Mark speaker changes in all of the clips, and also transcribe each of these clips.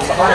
Speaker 1: Seven.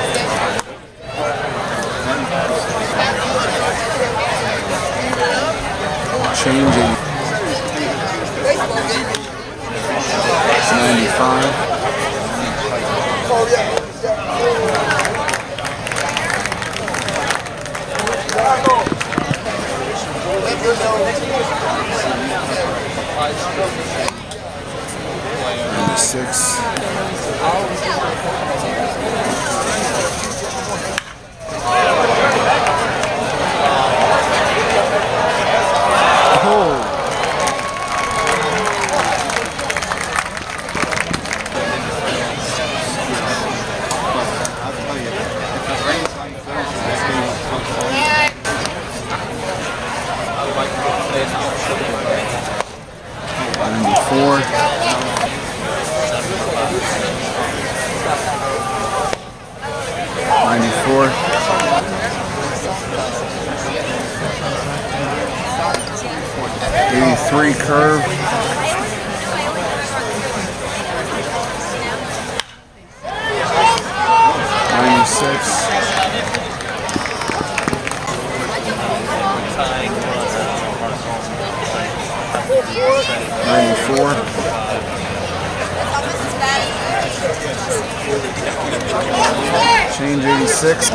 Speaker 1: Changing. 95. Ninety-six. 83 curve. Ninety-six. Ninety-four. Change eighty-six.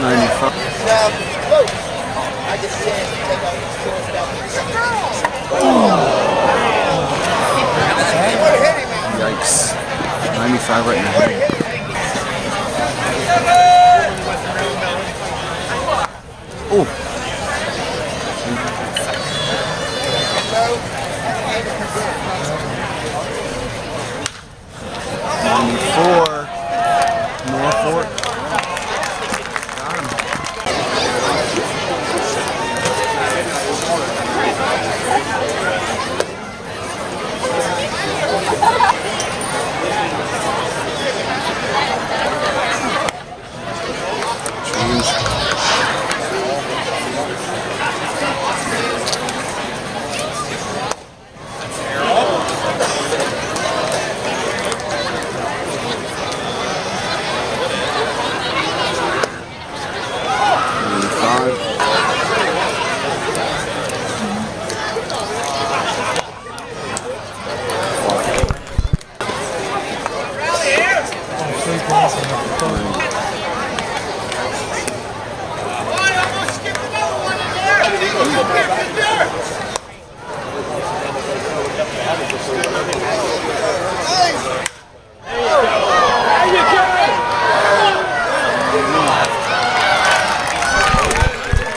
Speaker 1: Ninety-five. Yikes. Ninety-five right in four. Gracias,